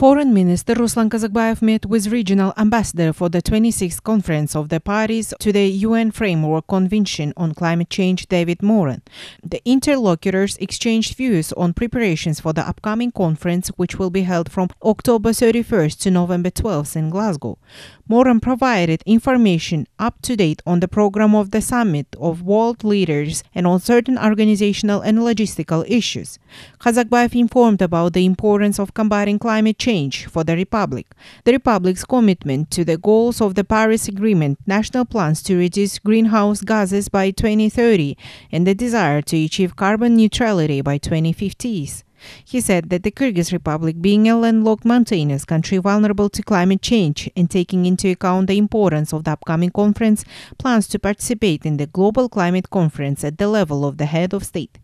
Foreign Minister Ruslan Kazakbayev met with regional ambassador for the 26th conference of the parties to the UN Framework Convention on Climate Change, David Moran. The interlocutors exchanged views on preparations for the upcoming conference, which will be held from October 31st to November 12th in Glasgow. Moran provided information up to date on the program of the summit of world leaders and on certain organizational and logistical issues. Kazakbayev informed about the importance of combating climate change change for the Republic. The Republic's commitment to the goals of the Paris Agreement, national plans to reduce greenhouse gases by 2030, and the desire to achieve carbon neutrality by 2050s. He said that the Kyrgyz Republic, being a landlocked mountainous country vulnerable to climate change and taking into account the importance of the upcoming conference, plans to participate in the Global Climate Conference at the level of the head of state.